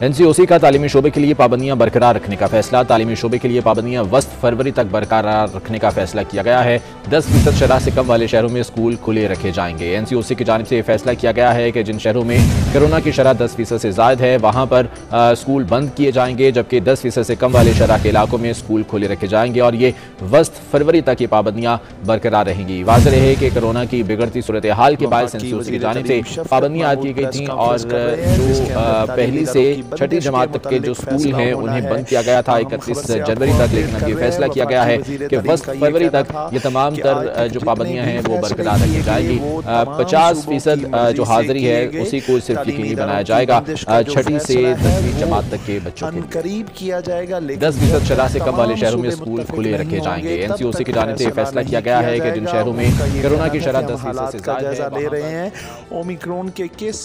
NCOC का तालीमी शोबे के लिए पाबंदियाँ बरकरार रखने का फैसला। तालीमी शोबे के लिए पाबंदियाँ वस्त फरवरी तक बरकरार रखने का फैसला किया गया है। दस फ़ीसद शराह से कम वाले शहरों में स्कूल खुले रखे जाएँगे। एनसीओसी की जानब से यह फैसला किया गया है कि जिन शहरों में कोरोना की शराह दस फ़ीसद से जायद है वहाँ पर आ, स्कूल बंद किए जाएँगे जबकि दस फ़ीसद से कम वाले शराह के इलाकों में स्कूल खुले रखे जाएँगे। और ये वस्त फरवरी तक ये पाबंदियाँ बरकरार रहेंगी। वाज रहे कि कोरोना की बिगड़ती सूरत हाल के बाद एनसीओसी की जानब से पाबंदियाँ आद की गई थी और जो पहली से छठी जमात तक के जो स्कूल हैं उन्हें बंद किया गया था इकतीस जनवरी तक लेकिन अब ये फैसला किया गया है कि फ़र्स्ट फरवरी तक ये तमाम तर जो पाबंदियाँ हैं वो बरकरार रखी जाएगी। पचास फ़ीसद जो हाजिरी है उसी को सिर्फ़ यकीनी बनाया जाएगा। छठी से दसवीं जमात तक के बच्चों के करीब किया जाएगा दस फ़ीसद शराह से कम वाले शहरों में स्कूल खुले रखे जाएँगे। एनसीओसी की जानब से फैसला किया गया है कि जिन शहरों में कोरोना की शराह दस फ़ीसद से जायजा ले रहे हैं ओमिक्रॉन के केस